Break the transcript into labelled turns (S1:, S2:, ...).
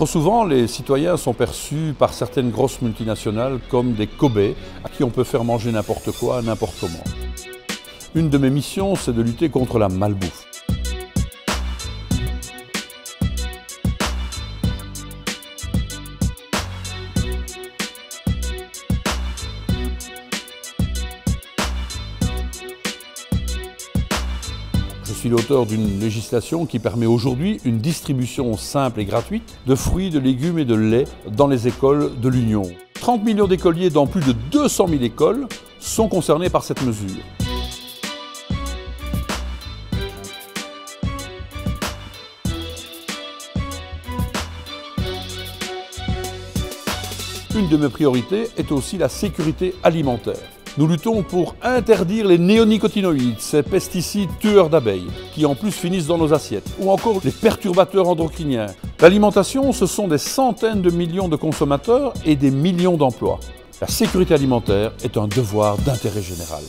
S1: Trop souvent, les citoyens sont perçus par certaines grosses multinationales comme des cobés à qui on peut faire manger n'importe quoi, n'importe comment. Une de mes missions, c'est de lutter contre la malbouffe. Je suis l'auteur d'une législation qui permet aujourd'hui une distribution simple et gratuite de fruits, de légumes et de lait dans les écoles de l'Union. 30 millions d'écoliers dans plus de 200 000 écoles sont concernés par cette mesure. Une de mes priorités est aussi la sécurité alimentaire. Nous luttons pour interdire les néonicotinoïdes, ces pesticides tueurs d'abeilles, qui en plus finissent dans nos assiettes, ou encore les perturbateurs endocriniens. L'alimentation, ce sont des centaines de millions de consommateurs et des millions d'emplois. La sécurité alimentaire est un devoir d'intérêt général.